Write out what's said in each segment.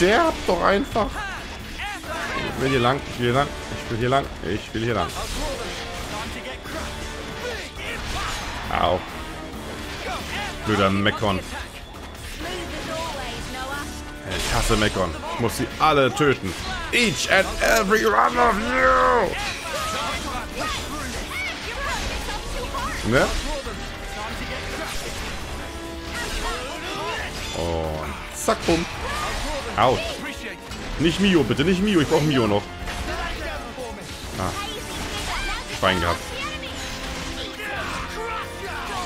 Der hat doch einfach. Ich will hier lang, ich will hier lang, ich will hier lang, ich will hier lang. Au. Blöder Mekon. Ich hasse Mekon. Ich muss sie alle töten. Each and every one of you! Ne? Zack, bumm. Au. Nicht Mio, bitte, nicht Mio. Ich brauche Mio noch. Ah. Schwein gehabt.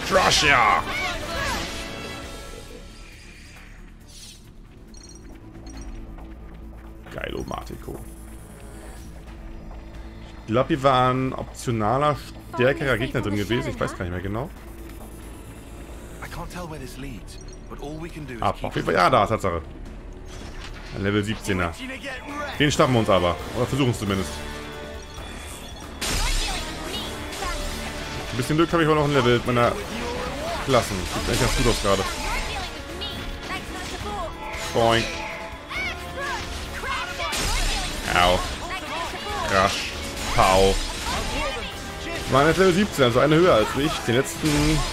Crush ja! Geilo Martico. Ich glaube, hier war ein optionaler, stärkerer Gegner drin gewesen. Ich weiß gar nicht mehr genau. Ah, auf jeden Fall. Ja, da, Tatsache. Ein Level 17er. Den schnappen wir uns aber. Oder versuchen es zumindest. Ein bisschen Glück habe ich auch noch ein Level mit meiner Klassen. Sieht echt ganz gut aus gerade. Boing. Au. Crash. Pau. War jetzt Level 17, also eine höher als ich. Den letzten,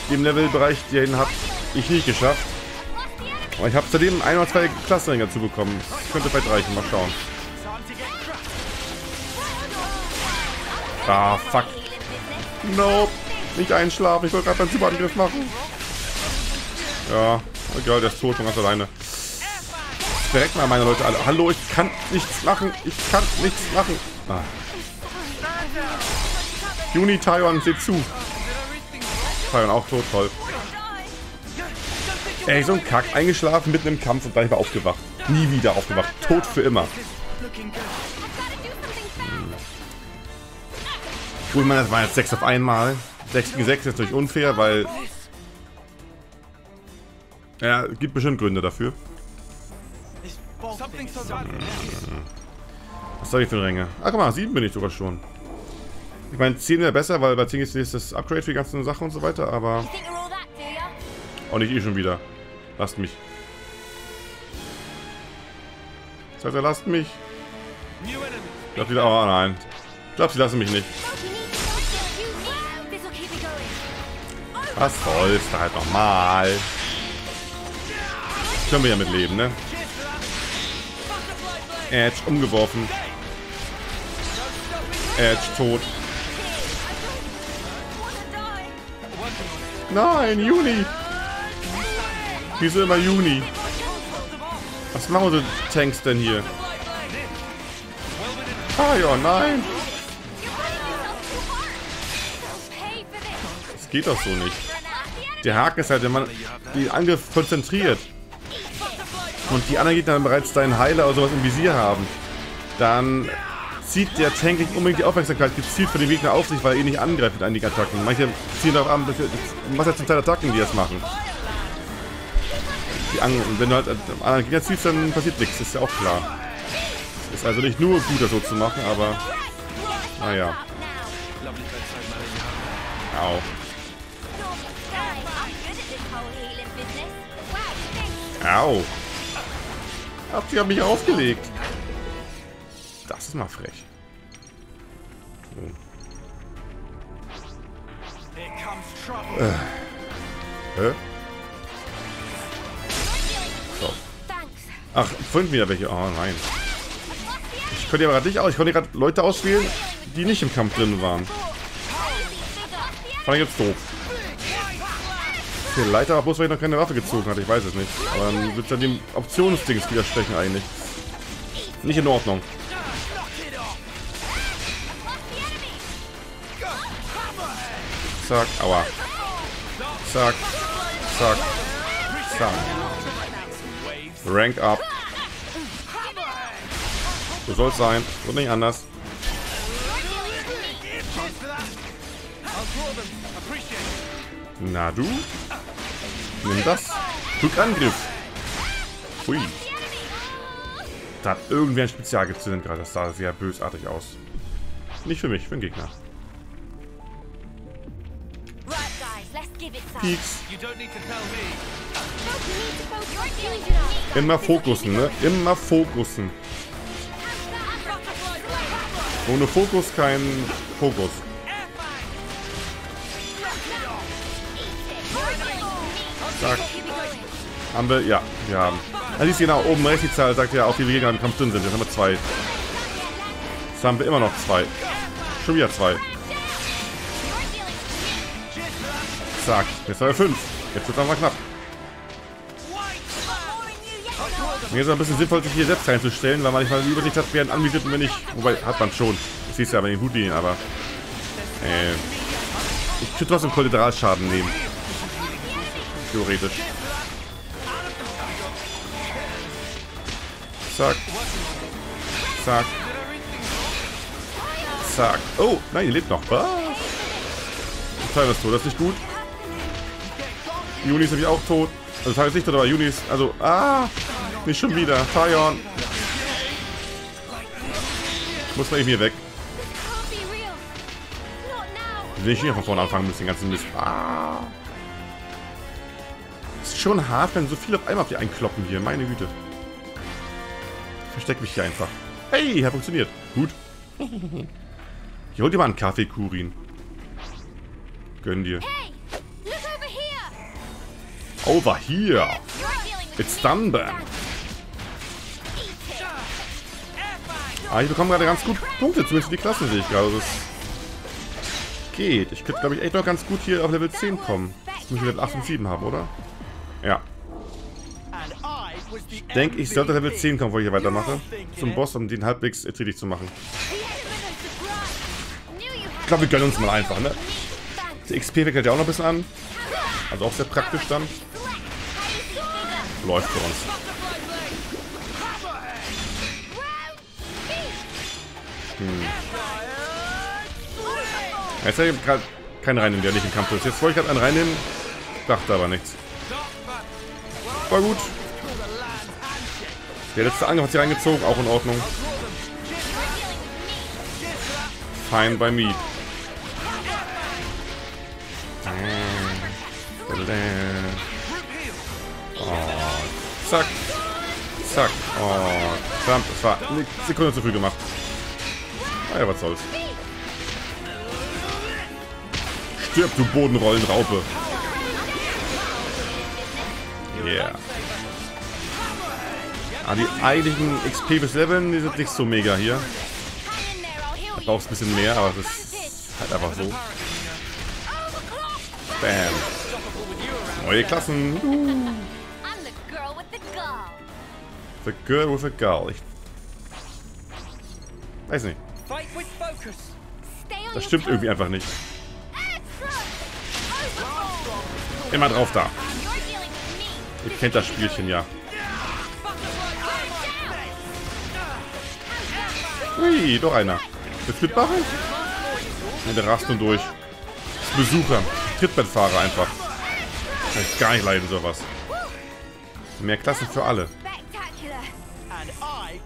dem Levelbereich, den habe ich nicht geschafft. Aber ich habe zudem ein oder zwei Klassenringe dazu bekommen. Könnte vielleicht reichen, mal schauen. Ah, fuck. Nope. Nicht einschlafen, ich wollte gerade einen Superangriff machen. Ja, egal, der ist tot von ganz alleine. Direkt mal meine Leute alle. Hallo, ich kann nichts machen. Ich kann nichts machen. Ah. Juni, Taiwan, seht zu. Taiwan auch tot, toll. Ey, so ein Kack. Eingeschlafen mitten im Kampf und gleich war aufgewacht. Nie wieder aufgewacht. Tot für immer. Gut, man, das war jetzt 6 auf einmal. 6 gegen 6 ist natürlich unfair, weil... Ja, gibt bestimmt Gründe dafür. Was soll ich für Ränge? Ah, guck mal, 7 bin ich sogar schon. Ich meine, 10 wäre besser, weil bei 10 ist das Upgrade für die ganzen Sachen und so weiter, aber... Auch nicht eh schon wieder. Lasst mich. Das heißt, er lasst mich. Ich glaube, die... Oh nein. Ich glaube, sie lassen mich nicht. Was soll's da halt nochmal? Können wir ja mit leben, ne? Edge umgeworfen. Edge tot. Nein, Juni! Wieso immer Juni? Was machen unsere Tanks denn hier? Ah ja, nein! Das geht doch so nicht. Der Haken ist halt, wenn man die Angriff konzentriert und die anderen Gegner bereits deinen Heiler oder sowas im Visier haben, dann zieht der Tank nicht unbedingt die Aufmerksamkeit gezielt von dem Gegner auf sich, weil er ihn nicht angreift mit einigen Attacken. Manche ziehen darauf an, machst ja zum Teil Attacken, die das machen. Die An wenn du halt am anderen Gegner ziehst, dann passiert nichts, ist ja auch klar. Ist also nicht nur gut, das so zu machen, aber naja. Au. Au. Habt ihr mich aufgelegt? Das ist mal frech. So. Äh. Hä? So. Ach, vorhin wieder welche. Oh nein. Ich konnte ja gerade nicht aus. Ich konnte gerade Leute auswählen, die nicht im Kampf drin waren. Fand ich jetzt doof. Okay, Leiter, bloß weil ich noch keine Waffe gezogen hatte. Ich weiß es nicht. Aber dann wird dann dem Optionsdings widersprechen eigentlich. Nicht in Ordnung. Zack, aua. Zack, zack, zack. Rank up. So soll sein. Wird nicht anders. Na du? Nimm das. Rückangriff. Hui. Da hat irgendwer ein Spezial gezündet gerade. Das sah sehr bösartig aus. Nicht für mich, für den Gegner. Peaks. Immer fokussen, ne? Immer fokussen. Ohne Fokus kein Fokus. Zack. Haben wir? Ja, wir haben. Siehst du genau, oben rechts die Zahl sagt ja auch, wie viele Gegner im Kampf drin sind. Jetzt haben wir zwei. Jetzt haben wir immer noch zwei. Schon wieder zwei. Zack. Jetzt haben wir fünf. Jetzt wird es einfach knapp. Mir ist es ein bisschen sinnvoll, sich hier selbst reinzustellen, weil man nicht mal die Übersicht hat, wer einen anbietet wenn nicht. Wobei, hat man schon. Das siehst du ja bei den Hutlinien, aber... Äh, ich könnte trotzdem Kollateralschaden nehmen. Theoretisch. Zack. Zack. Zack. Oh, nein, ihr lebt noch. Was? Teil ist tot, das ist nicht gut. Juni ist nämlich auch tot. Also Teil ist nicht tot, aber Juni ist... Also, ah! Nicht schon wieder. Fion. Muss man eben hier weg. Will ich hier von vorne anfangen müssen, den ganzen Mist. Ah. Ist schon hart, wenn so viele auf einmal auf die einkloppen hier. Meine Güte. Versteck mich hier einfach. Hey, hat funktioniert. Gut. Ich hol dir mal einen Kaffee, Kurin. Gönn dir. Over here. It's done then. Ah, ich bekomme gerade ganz gut Punkte, zumindest die Klasse sehe ich gerade. Das geht. Ich könnte, glaube ich, echt noch ganz gut hier auf Level 10 kommen. Jetzt muss ich Level 8 und 7 haben, oder? Ja. Ich denke, ich sollte Level 10 kommen, wo ich hier weitermache. Zum Boss, um den halbwegs erträglich zu machen. Ich glaube, wir gönnen uns mal einfach, ne? Die XP wickelt ja auch noch ein bisschen an. Also auch sehr praktisch dann. Läuft für uns. Hm. Jetzt habe ich gerade keinen reinnehmen, der nicht im Kampf ist. Jetzt wollte ich gerade einen reinnehmen, dachte aber nichts. War gut. Der letzte Angriff hat sie reingezogen, auch in Ordnung. Fine by me. Oh, zack. Zack. Oh, Trump, das war eine Sekunde zu früh gemacht. Naja, was soll's. Stirb, du Bodenrollenraupe. Yeah. Ah, die eigentlichen XP bis Leveln, die sind nicht so mega hier. Da brauchst ein bisschen mehr, aber das ist halt einfach so. Bam. Neue Klassen. Uh. The girl with a gull. Ich weiß nicht. Das stimmt irgendwie einfach nicht. Immer drauf da. Ihr kennt das Spielchen ja. Ui, doch einer. Willst du mitmachen? Ne, der rast nun durch. Besucher. Trittbettfahrer einfach. Kann ich gar nicht leiden, sowas. Mehr Klassen für alle.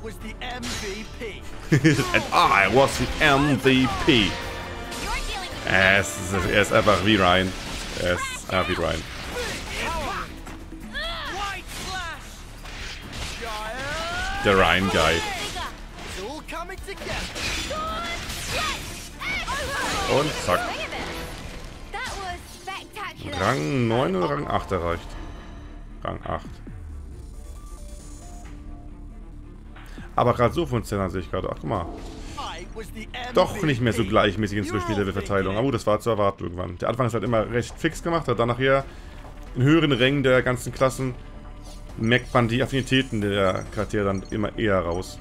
And I was the MVP. Er ist, er ist einfach wie Ryan. Er ist einfach wie Ryan. Der Ryan Guy. Und zack. Rang 9 oder Rang 8 erreicht? Rang 8. Aber gerade so funktioniert sehe ich gerade. Ach, guck mal. Doch nicht mehr so gleichmäßig inzwischen die Levelverteilung. Aber gut, das war zu erwarten irgendwann. Der Anfang ist halt immer recht fix gemacht, hat dann nachher in höheren Rängen der ganzen Klassen merkt man die Affinitäten der Charaktere dann immer eher raus.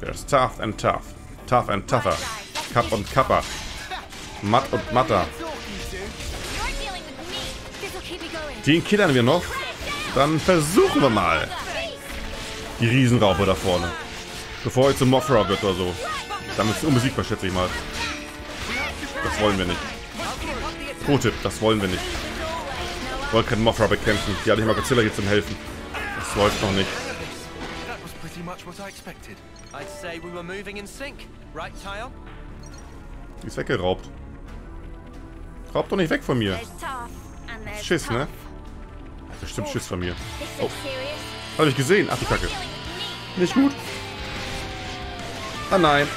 There's tough and tough. Tough and tougher. Kapp und Kappa. Matt und Matter. Den killern wir noch. Dann versuchen wir mal. Die Riesenraupe da vorne. Bevor er zum Mothra wird oder so. Damit ist es unbesiegbar, schätze ich mal. Das wollen wir nicht. Pro-Tipp, das wollen wir nicht. Wir wollen keinen Mothra bekämpfen. Die hat nicht mal Godzilla hier zum Helfen. Das läuft noch nicht. Die ist weggeraubt. Raubt doch nicht weg von mir. Schiss, ne? Bestimmt Schiss von mir. Oh. Habe ich gesehen. Ach, die Kacke. Nicht gut. Ah, nein.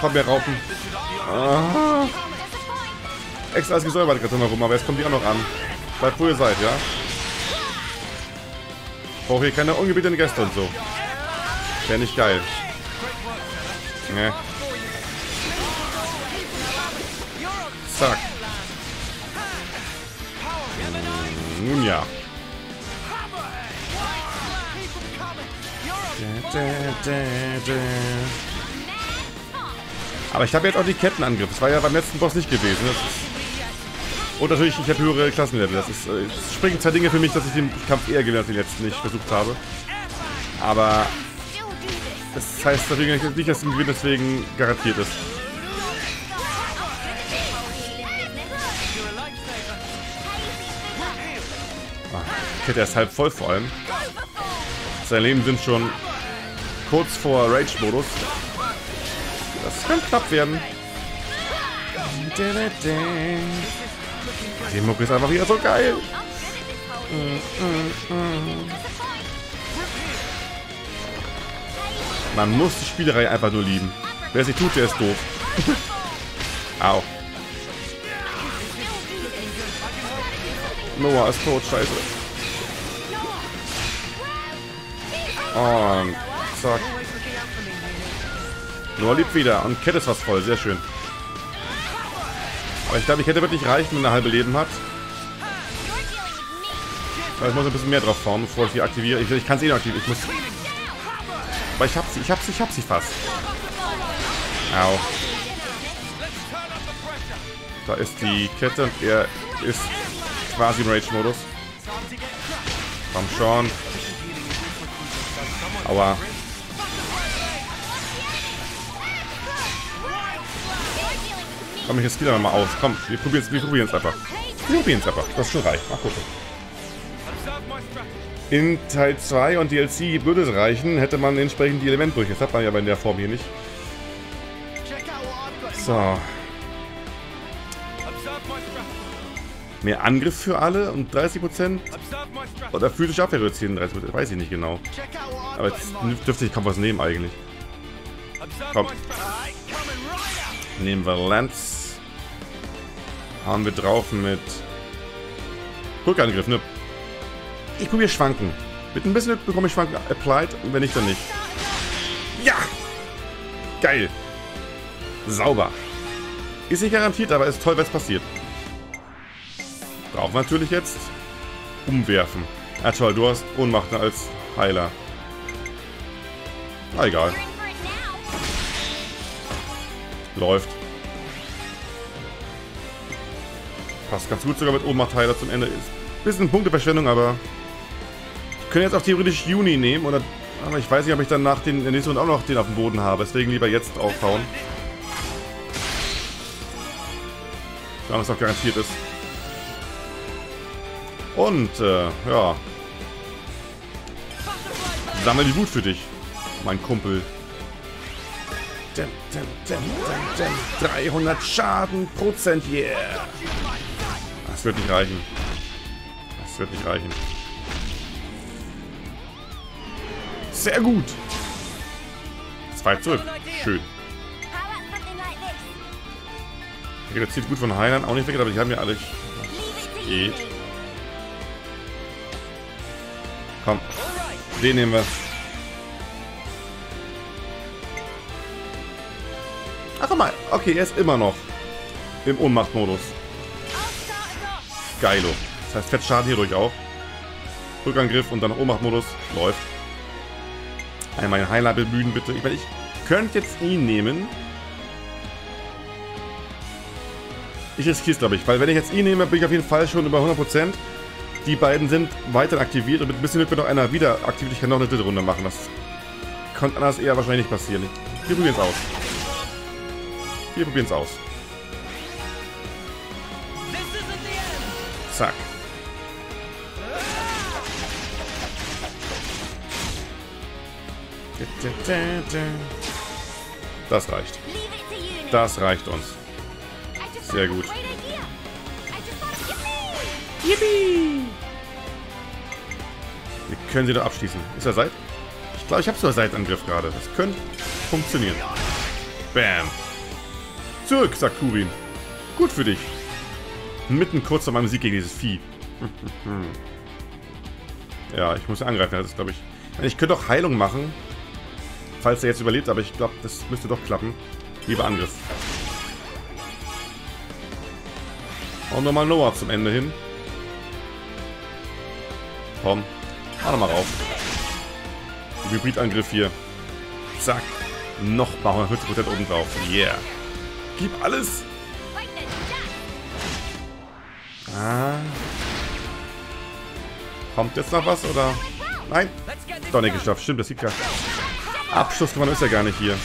Komm, wir raufen. Ah. Extra als gesäubert gerade rum, aber jetzt kommt die auch noch an. Bleibt, wo ihr seid, ja? Brauche hier keine ungebetenen Gäste und so. Wäre nicht geil. Ne. Zack. Nun ja. Aber ich habe jetzt auch die Kettenangriff. Das war ja beim letzten Boss nicht gewesen. Und natürlich, ich habe höhere Klassenlevel. Das, ist, äh, springen zwei Dinge für mich, dass ich den Kampf eher gewinne als den letzten nicht versucht habe. Aber das heißt natürlich nicht, dass ein Gewinn deswegen garantiert ist. Ah, Kette ist halb voll vor allem. Seine Leben sind schon kurz vor Rage-Modus. Das kann knapp werden. Die Mucke ist einfach wieder so geil. Man muss die Spielerei einfach nur lieben. Wer sie tut, der ist doof. Au. Noah ist tot, scheiße. Und zack. Noah lebt wieder und Kette ist fast voll, sehr schön. Aber ich glaube, die Kette wird nicht reichen, wenn er halbe Leben hat. Ich muss ein bisschen mehr drauf fahren, bevor ich sie aktiviere. Ich, ich kann sie eh noch aktivieren. Ich muss... Aber ich hab sie, ich hab sie, ich hab sie fast. Au. Da ist die Kette und er ist quasi im Rage-Modus. Komm schon. Aua. Komm, ich riskiere mal aus. Komm, wir probieren es wir probieren's einfach. Wir probieren es einfach. Das schon reicht. Mal gucken. In Teil 2 und DLC würde es reichen, hätte man entsprechend die Elementbrüche. Das hat man ja in der Form hier nicht. So. Mehr Angriff für alle und 30%? Oder physische Abwehr reduzieren 30%? Weiß ich nicht genau. Aber jetzt dürfte ich kaum was nehmen eigentlich. Komm. Nehmen wir Lance. Hauen wir drauf mit Rückangriff, ne? Ich probiere Schwanken. Mit ein bisschen bekomme ich Schwanken applied und wenn nicht, dann nicht. Ja! Geil. Sauber. Ist nicht garantiert, aber ist toll, es passiert. Brauchen wir natürlich jetzt umwerfen. Ah toll, du hast Ohnmacht als Heiler. Ah, egal. Läuft. Passt ganz gut sogar mit Ohnmacht-Heiler zum Ende. Ist bisschen Punkteverschwendung, aber... Ich könnte jetzt auch theoretisch Juni nehmen, oder... Aber ich weiß nicht, ob ich dann nach den, nächsten auch noch den auf dem Boden habe. Deswegen lieber jetzt aufhauen. Da es auch garantiert ist. Und, äh, ja. Sammel die Wut für dich, mein Kumpel. 300 Schaden Prozent, yeah. Das wird nicht reichen. Das wird nicht reichen. Sehr gut. Zwei zurück. Schön. Reduziert gut von Heilern. Auch nicht weg, aber die haben ja alle... Geht. Komm. Den nehmen wir. Ach, mal. Okay, er ist immer noch im Ohnmachtmodus. Geilo. Das heißt, fett Schaden hierdurch auch. Rückangriff und dann Ohnmachtmodus. Läuft. Einmal einen Heiler bemühen, bitte. Ich meine, ich könnte jetzt ihn nehmen. Ich riskiere es, glaube ich. Weil wenn ich jetzt ihn nehme, bin ich auf jeden Fall schon über 100%. Die beiden sind weiter aktiviert und mit ein bisschen Glück wird noch einer wieder aktiviert. Ich kann noch eine dritte Runde machen. Das könnte anders eher wahrscheinlich nicht passieren. Wir probieren es aus. Wir probieren es aus. Zack. Das reicht. Das reicht uns. Sehr gut. Yippie! Können sie doch abschließen. Ist er Seit? Ich glaube, ich habe sogar Seitangriff gerade. Das könnte funktionieren. Bam. Zurück, sagt Kurin. Gut für dich. Mitten kurz vor meinem Sieg gegen dieses Vieh. ja, ich muss angreifen. Das ist, glaube ich... Ich könnte auch Heilung machen. Falls er jetzt überlebt, aber ich glaube, das müsste doch klappen. Lieber Angriff. Und nochmal Noah zum Ende hin. Komm. Mach nochmal rauf. Hybridangriff hier. Zack. Nochmal 140% oben drauf. Yeah. Gib alles. Ah. Kommt jetzt noch was, oder? Nein. Doch nicht geschafft. Stimmt, das sieht gar... Abschlussgewann ist ja gar nicht hier.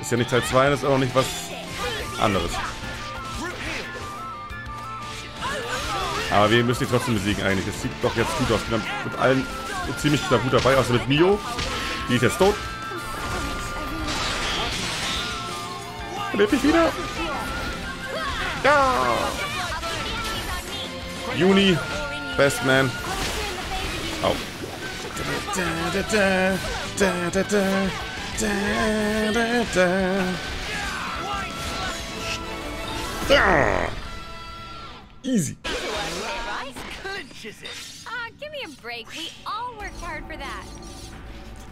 Ist ja nicht Teil 2, das ist auch nicht was anderes. Aber wir müssen die trotzdem besiegen eigentlich. Das sieht doch jetzt gut aus. Wir sind mit allen ziemlich gut dabei, außer mit Mio. Die ist jetzt tot. Lebt mich wieder. Ja. Juni. Best Man. Au. Easy.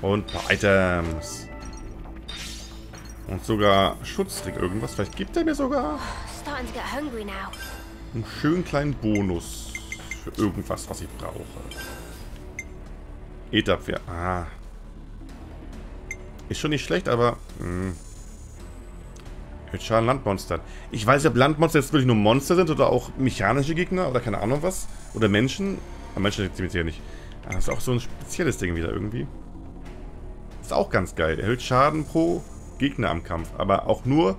Und ein paar Items. Und sogar Schutztrick irgendwas. Vielleicht gibt er mir sogar einen schönen kleinen Bonus für irgendwas, was ich brauche. Etapfehr. Ah. Ist schon nicht schlecht, aber... Mh. Mit Schaden Landmonster. Ich weiß nicht, ob Landmonster jetzt wirklich nur Monster sind oder auch mechanische Gegner oder keine Ahnung was. Oder Menschen. Aber Menschen ziemlich sicher nicht. Aber das ist auch so ein spezielles Ding wieder irgendwie. Ist auch ganz geil. Erhöht Schaden pro Gegner am Kampf. Aber auch nur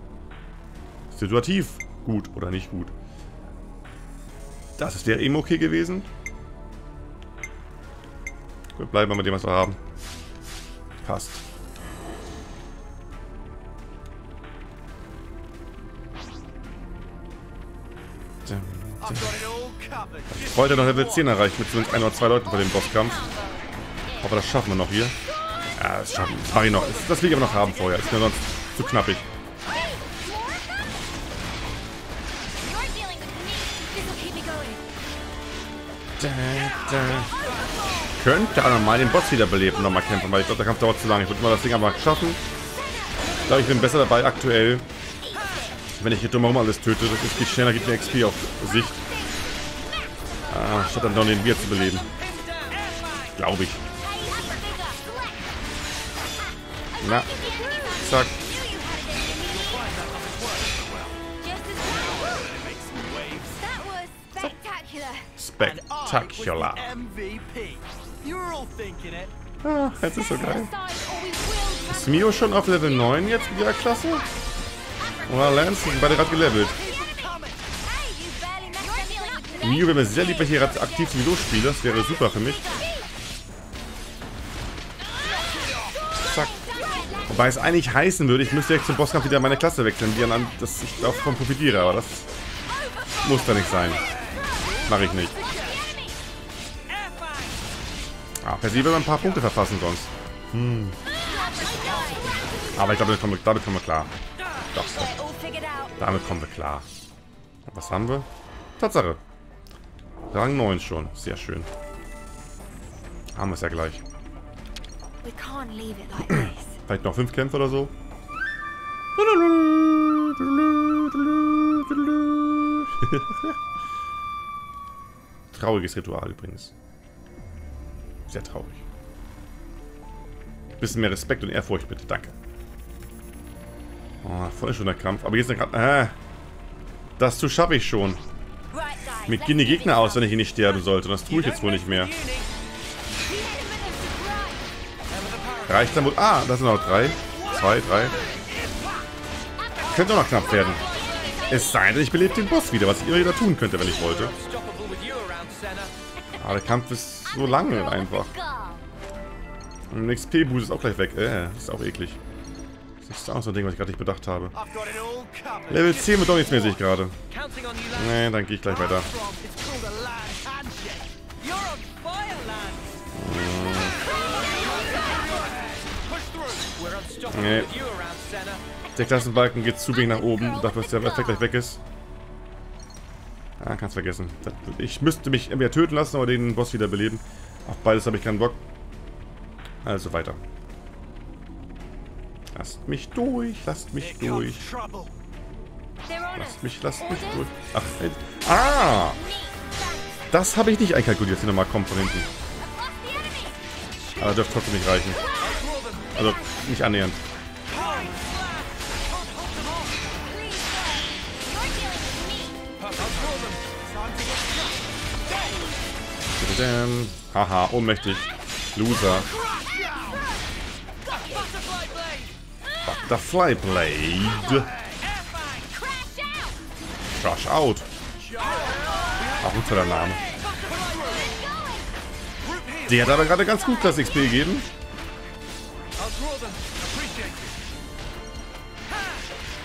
situativ gut oder nicht gut. Das ist der eben okay gewesen. Gut, bleiben wir mit dem, was wir haben. Passt. Ich wollte noch Level 10 erreichen mit zumindest ein oder zwei Leuten vor dem Bosskampf. Hoffe, das schaffen wir noch hier. Ja, das schaffen wir. Mache ich noch. Das will ich aber noch haben vorher. Ist mir sonst zu knappig. Da, da. Könnte auch nochmal den Boss wiederbeleben, nochmal kämpfen, weil ich glaube, der Kampf dauert zu lange. Ich würde mal das Ding aber schaffen. Ich glaube, ich bin besser dabei aktuell. Wenn ich hier drumherum alles töte, das geht schneller, gibt mir XP auf Sicht. Statt dann den Bier zu beleben. Glaube ich. Na. Zack. Spectacular. Ah, jetzt ist so geil. Ist Mio schon auf Level 9 jetzt in der Klasse? Oder Lance? Beide gerade gelevelt. Mio wäre mir sehr lieb, wenn ich hier gerade aktiv sowieso spiele. Das wäre super für mich. Zack. Wobei es eigentlich heißen würde, ich müsste direkt zum Bosskampf wieder meine Klasse wechseln, die dann, dass ich davon profitiere, aber das muss da nicht sein. Mache ich nicht. Ah, per se will man ein paar Punkte verpassen sonst. Hm. Aber ich glaube, damit kommen wir, damit kommen wir klar. Doch. Damit kommen wir klar. Was haben wir? Tatsache. Rang 9 schon. Sehr schön. Haben wir es ja gleich. Vielleicht noch 5 Kämpfe oder so. Trauriges Ritual übrigens. Sehr traurig. Bisschen mehr Respekt und Ehrfurcht bitte, danke. Oh, voll schon der Kampf. Aber jetzt gerade... Äh, das zu schaffe ich schon. Mir gehen Gegner aus, wenn ich hier nicht sterben sollte. Das tue ich jetzt wohl nicht mehr. Reicht dann wohl... Ah, da sind noch drei. Zwei, drei. Könnte auch noch knapp werden. Es sei denn, ich belebe den Boss wieder, was ich immer wieder tun könnte, wenn ich wollte. Aber der Kampf ist so lange einfach. Und ein XP-Boost ist auch gleich weg. Äh, ist auch eklig. Das ist auch so ein Ding, was ich gerade nicht bedacht habe. Level 10 wird doch nichts mehr, sehe ich gerade. Nee, dann gehe ich gleich weiter. Nee. Der Klassenbalken geht zu wenig nach oben, Ich dachte, dass der Effekt gleich weg ist. Ah, kannst vergessen. Ich müsste mich entweder töten lassen oder den Boss wiederbeleben. Auf beides habe ich keinen Bock. Also weiter. Lasst mich durch, lasst mich durch. Lasst mich, lasst mich durch. Ach, hey. Ah! Das habe ich nicht einkalkuliert, dass die nochmal kommt von hinten. Aber dürfte trotzdem nicht reichen. Also, nicht annähernd. Haha, ohnmächtig. Loser. Butterfly Blade. Crush out. Ein toller Name. Der hat aber gerade ganz gut das XP gegeben.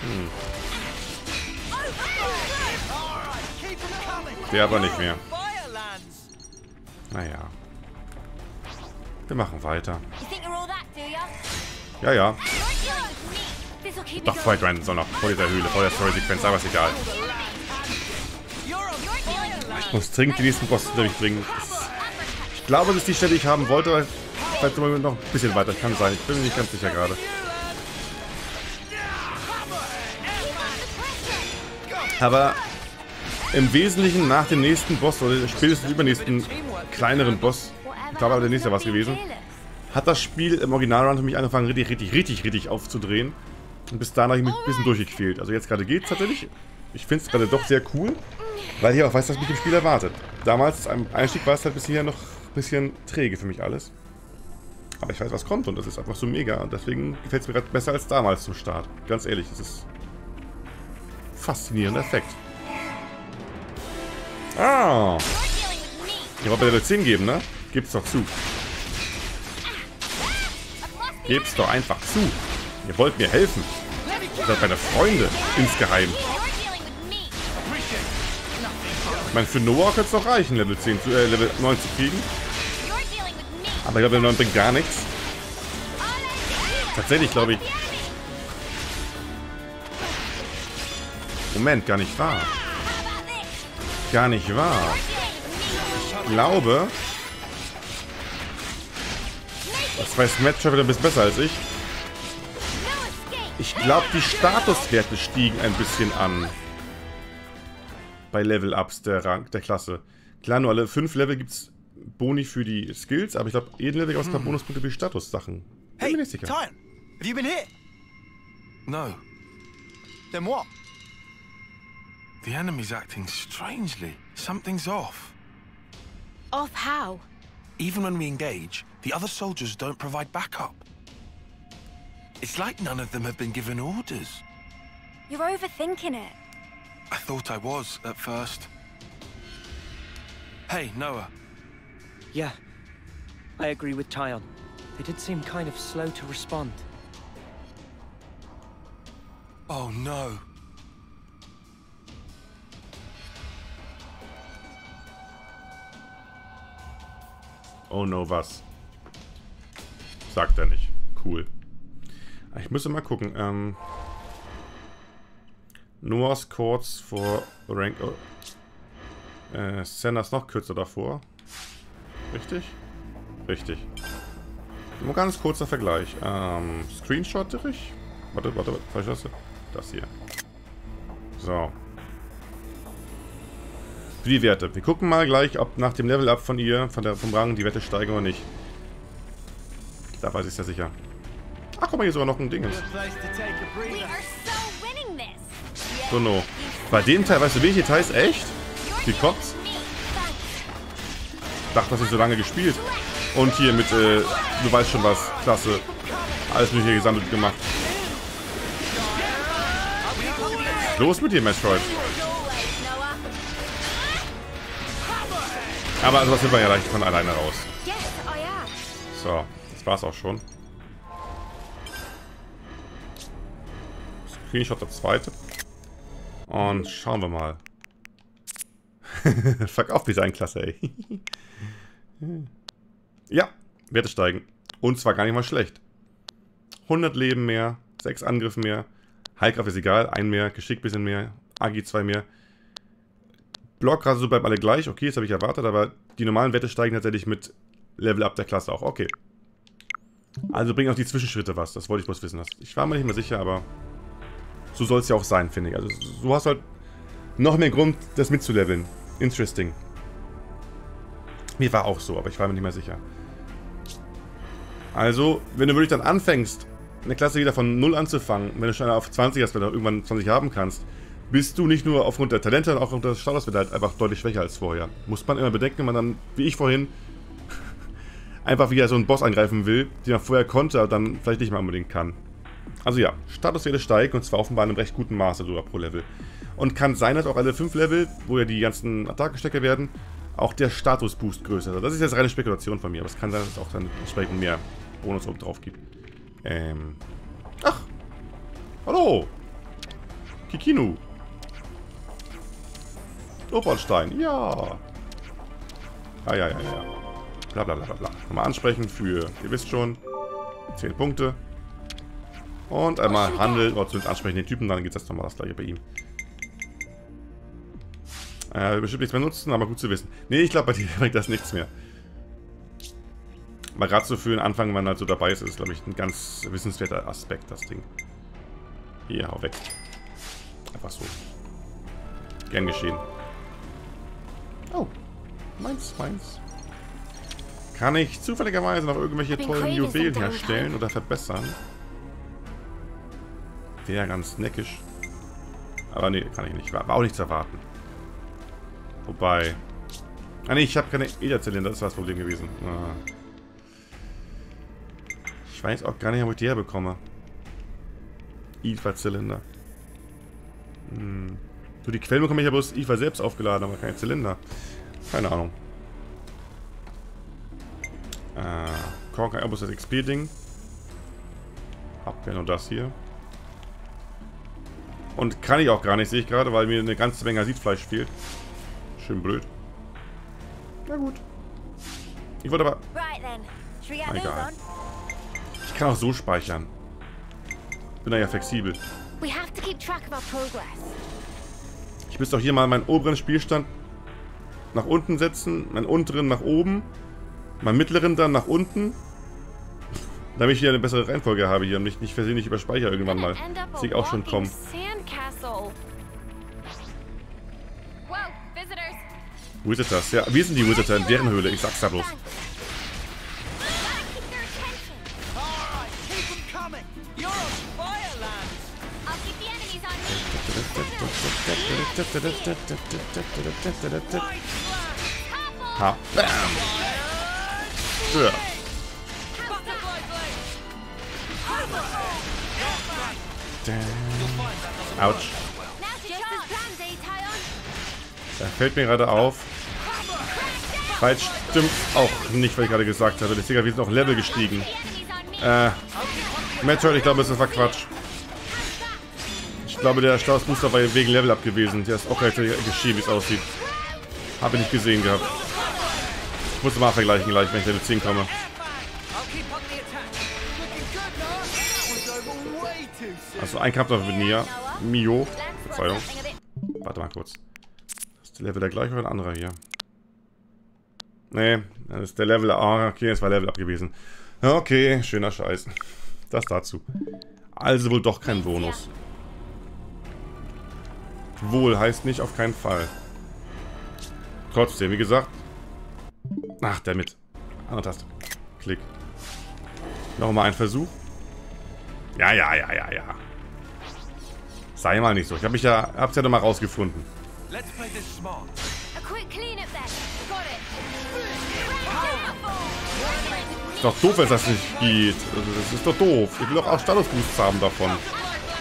Hm. Der aber nicht mehr. Naja. Wir machen weiter. Ja, ja. Doch, Fight Random soll noch vor dieser Höhle, vor der Story-Sequenz, aber ist egal. Ich muss dringend die nächsten Boss durchbringen. Ich glaube, das ist die Stelle, die ich haben wollte, vielleicht noch ein bisschen weiter. Kann sein, ich bin mir nicht ganz sicher gerade. Aber im Wesentlichen nach dem nächsten Boss, oder spätestens übernächsten kleineren Boss, ich glaube der nächste war es gewesen, hat das Spiel im Originalrun für mich angefangen richtig, richtig, richtig, richtig aufzudrehen. Und bis dahin habe ich mich ein bisschen durchgequält. Also jetzt gerade geht es tatsächlich. Ich finde es gerade doch sehr cool, weil ich auch weiß, was mich im Spiel erwartet. Damals, am Einstieg war es halt bisher noch ein bisschen träge für mich alles. Aber ich weiß, was kommt und das ist einfach so mega. Und deswegen gefällt es mir gerade besser als damals zum Start. Ganz ehrlich, das ist faszinierender Effekt. Ah! Ihr wollt mir Level 10 geben, ne? Gibt's doch zu. Geb's doch einfach zu. Ihr wollt mir helfen. Ihr seid meine Freunde. Insgeheim. Ich meine, für Noah könnte es doch reichen, Level 10 zu, äh, Level 9 zu kriegen. Aber ich glaube, Level 9 bringt gar nichts. Tatsächlich, glaube ich. Moment, gar nicht wahr. Gar nicht wahr. Ich glaube... Das weiß Matt schon wieder ein bisschen besser als ich. Ich glaube, die Statuswerte stiegen ein bisschen an. Bei Level-Ups der, Rang, der Klasse. Klar, nur alle fünf Level gibt es Boni für die Skills, aber ich glaube, jeden Level gibt es hm. Bonuspunkte für die Status-Sachen. Hey, mir Tyan, have you been hit? No. Then what? The enemy's acting strangely. Something's off. Off how? Even when we engage, the other soldiers don't provide backup. It's like none of them have been given orders. You're overthinking it. I thought I was, at first. Hey, Noah. Yeah. I agree with Tyon. They did seem kind of slow to respond. Oh no. Oh no, was? Sagt er nicht. Cool. Ich müsste mal gucken. Ähm, Noah's kurz vor Rank... Oh. Äh, Senna ist noch kürzer davor. Richtig? Richtig. Nur ganz kurzer Vergleich. Ähm, Screenshot ich? Warte, warte, falsch das? Das hier. So. Für die Werte. Wir gucken mal gleich, ob nach dem Level-Up von ihr, von der, vom Rang, die Werte steigen oder nicht. Da weiß ich ja sicher. Ach, guck mal, hier sogar noch ein Ding ist. So, no. Bei dem Teil, weißt du, welche Details? Echt? Die Cops? Dachte, das ist so lange gespielt. Und hier mit, äh, du weißt schon was. Klasse. Alles mögliche gesammelt gemacht. Los mit dir, Metroid. Aber sowas wird man ja leicht von alleine raus. So, das war's auch schon. Screenshot der zweite. Und schauen wir mal. Fuck auf, Designklasse, ey. ja, Werte steigen. Und zwar gar nicht mal schlecht. 100 Leben mehr, 6 Angriff mehr. Heilkraft ist egal, ein mehr, Geschick bisschen mehr, Agi 2 mehr. Blockrate so bleiben alle gleich, okay, das habe ich erwartet, aber die normalen Werte steigen tatsächlich mit Level Up der Klasse auch, okay. Also bringen auch die Zwischenschritte was, das wollte ich bloß wissen. Ich war mir nicht mehr sicher, aber so soll es ja auch sein, finde ich. Also so hast du halt noch mehr Grund, das mitzuleveln. Interesting. Mir war auch so, aber ich war mir nicht mehr sicher. Also, wenn du wirklich dann anfängst, eine Klasse wieder von 0 anzufangen, wenn du schon auf 20 hast, wenn du irgendwann 20 haben kannst, bist du nicht nur aufgrund der Talente, sondern auch aufgrund des Status halt einfach deutlich schwächer als vorher. Muss man immer bedenken, wenn man dann, wie ich vorhin, einfach wieder so einen Boss angreifen will, den man vorher konnte, aber dann vielleicht nicht mehr unbedingt kann. Also ja, Statuswerte steigen und zwar offenbar in einem recht guten Maße sogar pro Level. Und kann sein, dass auch alle 5 Level, wo ja die ganzen Attackenstecke werden, auch der Statusboost größer ist. Das ist jetzt reine Spekulation von mir, aber es kann sein, dass es auch dann entsprechend mehr Bonus oben drauf gibt. Ähm. Ach! Hallo! Kikinu! Opernstein, ja! Ja, ja, ja, ja. Bla bla bla bla. Nochmal ansprechen für, ihr wisst schon, 10 Punkte. Und einmal handeln, oder zumindest ansprechen den Typen, dann geht das nochmal das gleiche bei ihm. Äh, bestimmt nichts mehr nutzen, aber gut zu wissen. Nee, ich glaube, bei dir bringt das nichts mehr. Aber gerade so für den Anfang, wenn man halt so dabei ist, ist glaube ich, ein ganz wissenswerter Aspekt, das Ding. Hier, hau weg. Einfach so. Gern geschehen. Oh, meins, meins. Kann ich zufälligerweise noch irgendwelche tollen Juwelen herstellen oder verbessern? Wäre ganz neckisch. Aber nee, kann ich nicht. War, auch nicht zu erwarten. Wobei... Ah nee, ich habe keine Ederzylinder, das war das Problem gewesen. Ah. Ich weiß auch gar nicht, wo ich die herbekomme. IFA-Zylinder. Hm. Für die Quellen bekomme ich ja bloß IFA selbst aufgeladen, aber keine Zylinder. Keine Ahnung. Äh, Kork Airbus das XP-Ding. Hab ja nur das hier. Und kann ich auch gar nicht, sehe ich gerade, weil mir eine ganze Menge Siedfleisch fehlt. Schön blöd. Na gut. Ich wollte aber... Egal. Ich kann auch so speichern. Bin da ja flexibel. Ich müsste auch hier mal meinen oberen Spielstand nach unten setzen, meinen unteren nach oben, meinen mittleren dann nach unten, damit ich hier eine bessere Reihenfolge habe hier und nicht, nicht versehentlich überspeichere irgendwann mal. Sehe ich auch schon kommen. Visitors, ja, wir sind die Visitor in deren Höhle, ich sag's da bloß. Ha. Bam. Ja. Autsch. Da fällt mir gerade auf. Falsch stimmt auch nicht, was ich gerade gesagt habe. Deswegen, wir sind auch Level gestiegen. Äh, Metroid, ich glaube, das war Quatsch. Ich glaube, der Status Booster war wegen Level Up gewesen. Der ist auch gleich geschehen, wie es aussieht. Habe ich nicht gesehen gehabt. Ich muss mal vergleichen gleich, wenn ich Level 10 komme. Also ein Kampf noch mit Nia. Mio. Verzeihung. Warte mal kurz. Level der gleiche oder ein anderer hier? Nee, das ist der Level... Ah, okay, das war Level Up gewesen. Okay, schöner Scheiß. Das dazu. Also wohl doch kein Bonus. Wohl heißt nicht auf keinen Fall. Trotzdem, wie gesagt. Ach, damit. Andere Taste. Klick. Nochmal ein Versuch. Ja, ja, ja, ja, ja. Sei mal nicht so. Ich habe mich ja, hab's ja noch mal rausgefunden. Ist doch doof, wenn das nicht geht. Das ist doch doof. Ich will doch auch Statusboosts haben davon.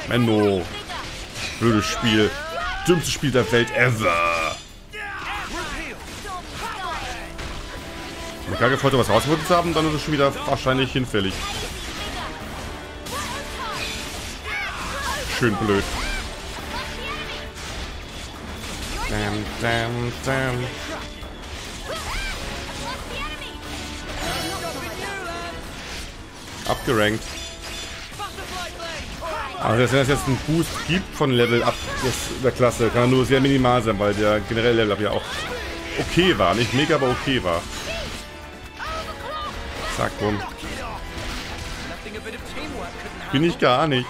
Menno. Blödes Spiel. Dümmste Spiel der Welt ever. Ich bin gar gefreut, was rausgefunden zu haben, dann ist es schon wieder wahrscheinlich hinfällig. Schön blöd. Damn, damn, damn. Abgerankt. Also wenn es jetzt einen Boost gibt von Level des- der Klasse, kann er nur sehr minimal sein, weil der generelle Level Up ja auch okay war. Nicht mega, aber okay war. Zack, bumm. Bin ich gar nicht.